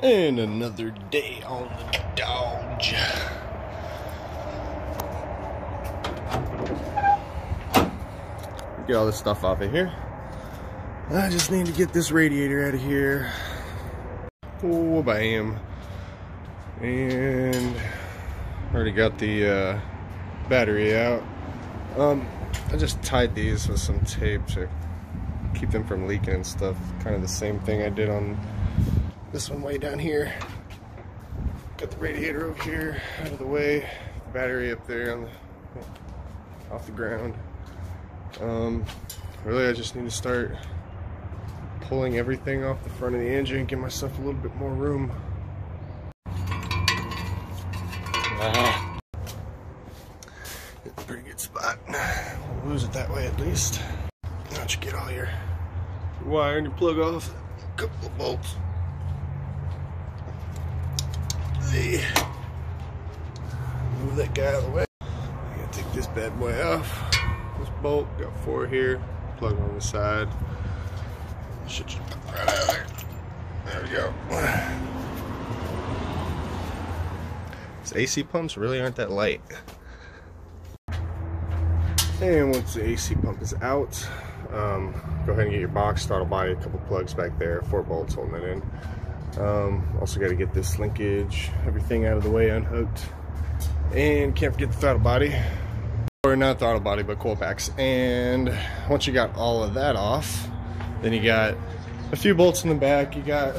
And another day on the Dodge. Get all this stuff off of here. I just need to get this radiator out of here. Oh, bam. And already got the uh, battery out. Um, I just tied these with some tape to keep them from leaking and stuff. Kind of the same thing I did on this one way down here. Got the radiator over here out of the way. The battery up there on the, off the ground. Um, really, I just need to start pulling everything off the front of the engine, give myself a little bit more room. Ah. It's a pretty good spot. We'll lose it that way at least. Why don't you get all your wire and your plug off? A couple of bolts. Move that guy out of the way. I gotta take this bad boy off. This bolt, got four here. Plug on the side. Should just right out there. There we go. These AC pumps really aren't that light. And once the AC pump is out, um, go ahead and get your box, throttle body, a couple plugs back there, four bolts holding it in. Um, also got to get this linkage, everything out of the way unhooked. And can't forget the throttle body. Or not throttle body, but coil packs. And once you got all of that off, then you got a few bolts in the back. You got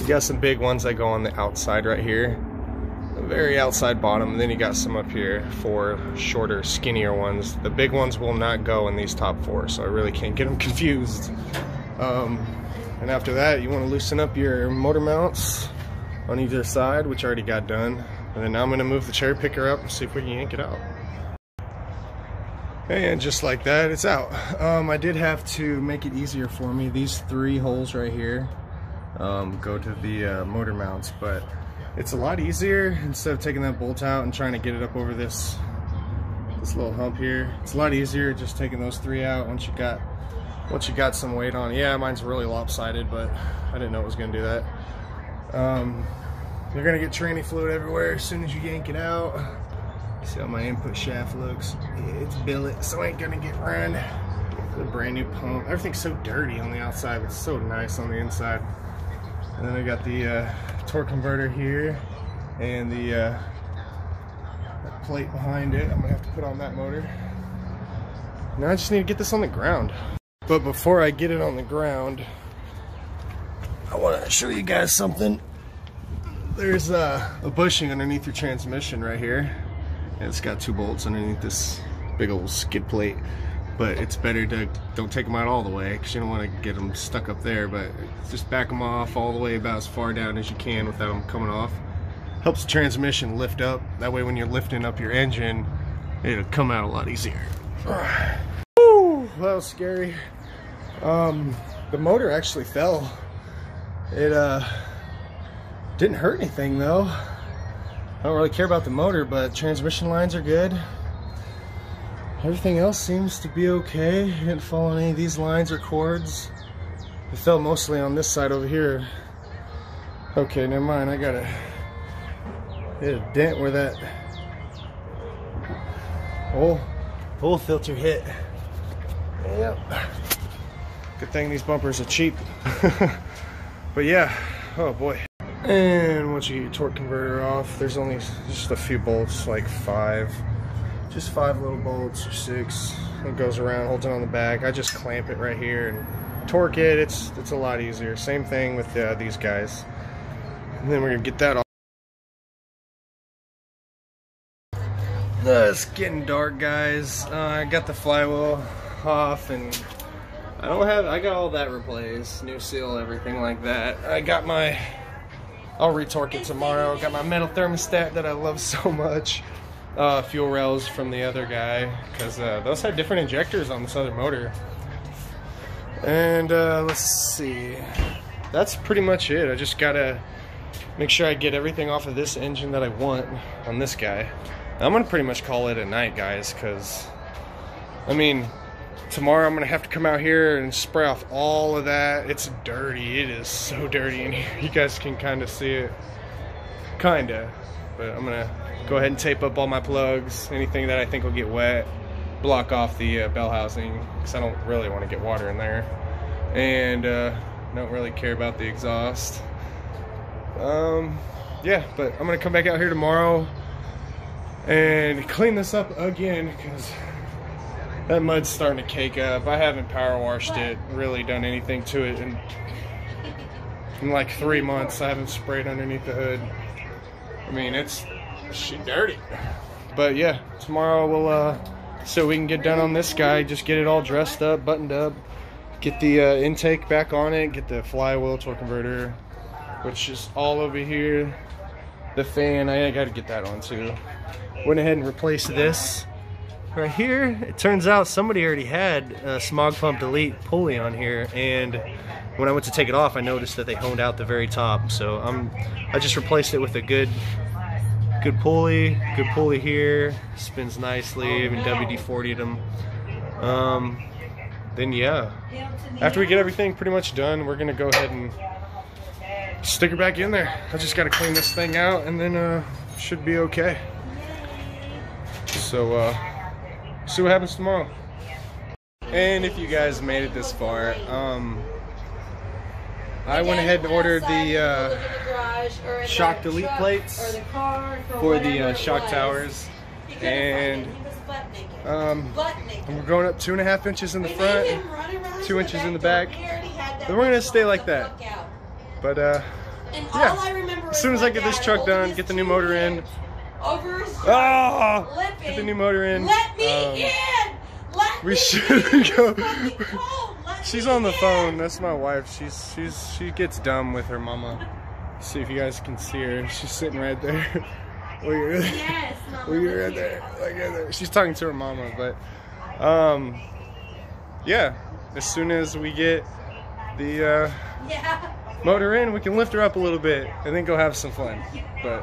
you got some big ones that go on the outside right here. The very outside bottom. And then you got some up here for shorter, skinnier ones. The big ones will not go in these top four, so I really can't get them confused. Um, and after that, you want to loosen up your motor mounts on either side, which I already got done. And then now I'm going to move the cherry picker up and see if we can yank it out. And just like that, it's out. Um, I did have to make it easier for me. These three holes right here um, go to the uh, motor mounts, but it's a lot easier instead of taking that bolt out and trying to get it up over this this little hump here. It's a lot easier just taking those three out once you got once you got some weight on. Yeah, mine's really lopsided, but I didn't know it was gonna do that. Um, you're gonna get tranny fluid everywhere as soon as you yank it out. See how my input shaft looks? It's billet, so I ain't gonna get run. The brand new pump. Everything's so dirty on the outside, but it's so nice on the inside. And then I got the uh, torque converter here and the uh, plate behind it. I'm gonna have to put on that motor. Now I just need to get this on the ground. But before I get it on the ground, I want to show you guys something. There's uh, a bushing underneath your transmission right here. And it's got two bolts underneath this big old skid plate. But it's better to don't take them out all the way because you don't want to get them stuck up there. But just back them off all the way about as far down as you can without them coming off. Helps the transmission lift up. That way when you're lifting up your engine, it'll come out a lot easier. That was scary. Um, the motor actually fell. It uh, didn't hurt anything though. I don't really care about the motor, but transmission lines are good. Everything else seems to be okay. Didn't fall on any of these lines or cords. It fell mostly on this side over here. Okay, never mind. I got a, a dent where that oil, oil filter hit. Yep. Good thing these bumpers are cheap. but yeah, oh boy. And once you get your torque converter off, there's only just a few bolts, like five. Just five little bolts or six. It goes around, holds it on the back. I just clamp it right here and torque it. It's it's a lot easier. Same thing with uh, these guys. And then we're gonna get that off. It's getting dark, guys. Uh, I got the flywheel off and I don't have, I got all that replaced, new seal, everything like that. I got my, I'll retorque it tomorrow. Got my metal thermostat that I love so much. Uh, fuel rails from the other guy, because uh, those had different injectors on this other motor. And uh, let's see, that's pretty much it. I just gotta make sure I get everything off of this engine that I want on this guy. I'm gonna pretty much call it a night, guys, because, I mean, tomorrow I'm gonna have to come out here and spray off all of that. It's dirty. It is so dirty in here. You guys can kind of see it. Kinda. But I'm gonna go ahead and tape up all my plugs. Anything that I think will get wet. Block off the uh, bell housing because I don't really want to get water in there. And uh, don't really care about the exhaust. Um, yeah, but I'm gonna come back out here tomorrow and clean this up again because that mud's starting to cake up. I haven't power washed it, really done anything to it in, in like three months. I haven't sprayed underneath the hood. I mean, it's she dirty. But yeah, tomorrow we'll uh, so we can get done on this guy. Just get it all dressed up, buttoned up, get the uh, intake back on it, get the flywheel torque converter, which is all over here. The fan, I got to get that on too. Went ahead and replaced this right here. It turns out somebody already had a smog pump delete pulley on here, and when I went to take it off, I noticed that they honed out the very top. So I'm, I just replaced it with a good, good pulley. Good pulley here, spins nicely. Even WD-40'd them. Um, then yeah, after we get everything pretty much done, we're gonna go ahead and stick her back in there. I just gotta clean this thing out, and then uh, should be okay. So. Uh, see what happens tomorrow. And if you guys made it this far, um, I went ahead and ordered the uh, shock delete plates for the uh, shock towers. And um, we're going up two and a half inches in the front, two inches in the back. And we're going to stay like that. But uh, yeah, as soon as I get this truck done, get the new motor in, over oh, get the new motor in. Let me um, in. Let we me should go. She's on the in. phone. That's my wife. She's she's she gets dumb with her mama. See if you guys can see her. She's sitting right there. Look at her. Yes, Look at her there. Look at her. She's talking to her mama, but um, yeah. As soon as we get the uh, Yeah. motor in, we can lift her up a little bit and then go have some fun. But